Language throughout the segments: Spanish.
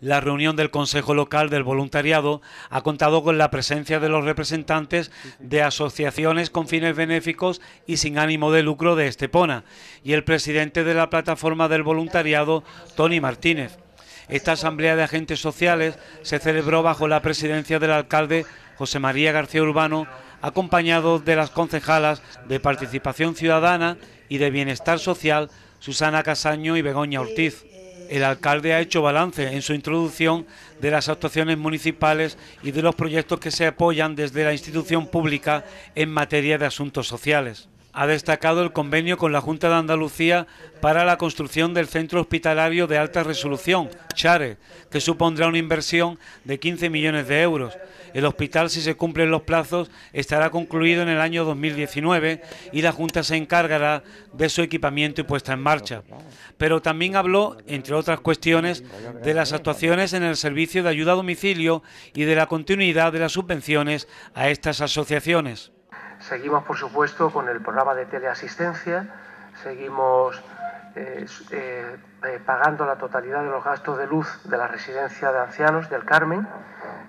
La reunión del Consejo Local del Voluntariado ha contado con la presencia de los representantes de asociaciones con fines benéficos y sin ánimo de lucro de Estepona y el presidente de la plataforma del voluntariado, Tony Martínez. Esta asamblea de agentes sociales se celebró bajo la presidencia del alcalde José María García Urbano, acompañado de las concejalas de Participación Ciudadana y de Bienestar Social, Susana Casaño y Begoña Ortiz. El alcalde ha hecho balance en su introducción de las actuaciones municipales y de los proyectos que se apoyan desde la institución pública en materia de asuntos sociales. Ha destacado el convenio con la Junta de Andalucía para la construcción del Centro Hospitalario de Alta Resolución, CHARE, que supondrá una inversión de 15 millones de euros el hospital, si se cumplen los plazos, estará concluido en el año 2019 y la Junta se encargará de su equipamiento y puesta en marcha. Pero también habló, entre otras cuestiones, de las actuaciones en el servicio de ayuda a domicilio y de la continuidad de las subvenciones a estas asociaciones. Seguimos, por supuesto, con el programa de teleasistencia, seguimos eh, eh, eh, pagando la totalidad de los gastos de luz de la residencia de ancianos del Carmen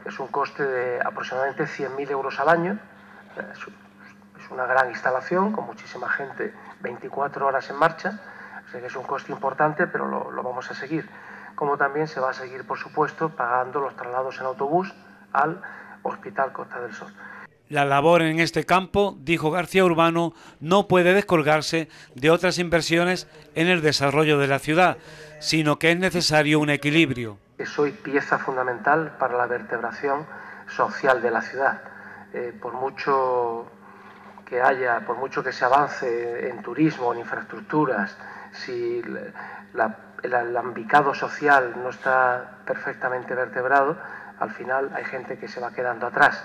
es un coste de aproximadamente 100.000 euros al año. Es una gran instalación con muchísima gente, 24 horas en marcha, o que es un coste importante, pero lo, lo vamos a seguir. Como también se va a seguir, por supuesto, pagando los traslados en autobús al Hospital Costa del Sol. La labor en este campo, dijo García Urbano, no puede descolgarse de otras inversiones en el desarrollo de la ciudad, sino que es necesario un equilibrio soy pieza fundamental para la vertebración social de la ciudad. Eh, por mucho que haya, por mucho que se avance en turismo, en infraestructuras, si el alambicado social no está perfectamente vertebrado, al final hay gente que se va quedando atrás.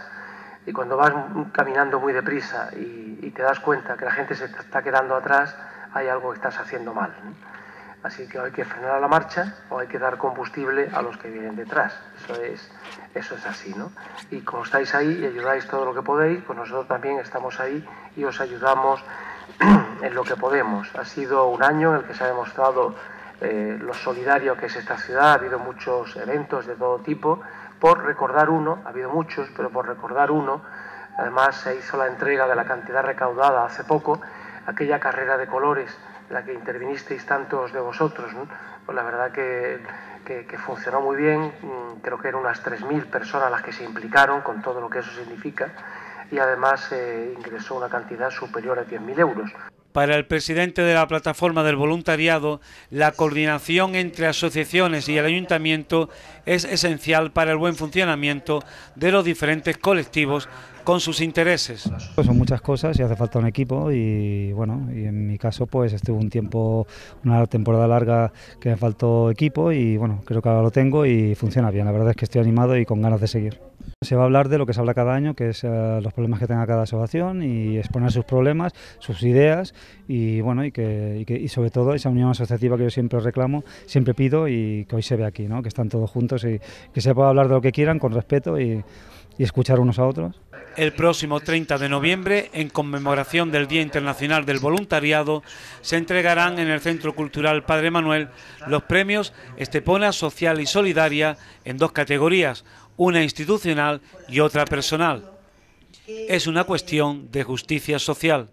Y cuando vas caminando muy deprisa y, te das cuenta que la gente se está quedando atrás, hay algo que estás haciendo mal. Así que hay que frenar la marcha o hay que dar combustible a los que vienen detrás. Eso es, eso es así, ¿no? Y como estáis ahí y ayudáis todo lo que podéis, pues nosotros también estamos ahí y os ayudamos en lo que podemos. Ha sido un año en el que se ha demostrado eh, lo solidario que es esta ciudad. Ha habido muchos eventos de todo tipo. Por recordar uno, ha habido muchos, pero por recordar uno, además se hizo la entrega de la cantidad recaudada hace poco, aquella carrera de colores la que intervinisteis tantos de vosotros. Pues la verdad que, que, funcionó muy bien, mm, creo que eran unas 3.000 personas las que se implicaron con todo lo que eso significa y además eh, ingresó una cantidad superior a 10.000 euros. Para el presidente de la plataforma del voluntariado, la coordinación entre asociaciones y el ayuntamiento es esencial para el buen funcionamiento de los diferentes colectivos con sus intereses. Pues son muchas cosas y hace falta un equipo y bueno, y en mi caso pues estuve un tiempo, una temporada larga que me faltó equipo y bueno, creo que ahora lo tengo y funciona bien, la verdad es que estoy animado y con ganas de seguir. Se va a hablar de lo que se habla cada año, que es eh, los problemas que tenga cada asociación y exponer sus problemas, sus ideas y bueno y que, y sobre todo esa unión asociativa que yo siempre reclamo, siempre pido y que hoy se ve aquí, ¿no? que están todos juntos y que se pueda hablar de lo que quieran con respeto y, y escuchar unos a otros. El próximo 30 de noviembre, en conmemoración del Día Internacional del Voluntariado, se entregarán en el Centro Cultural Padre Manuel los premios Estepona Social y Solidaria en dos categorías, una institucional y otra personal. Es una cuestión de justicia social.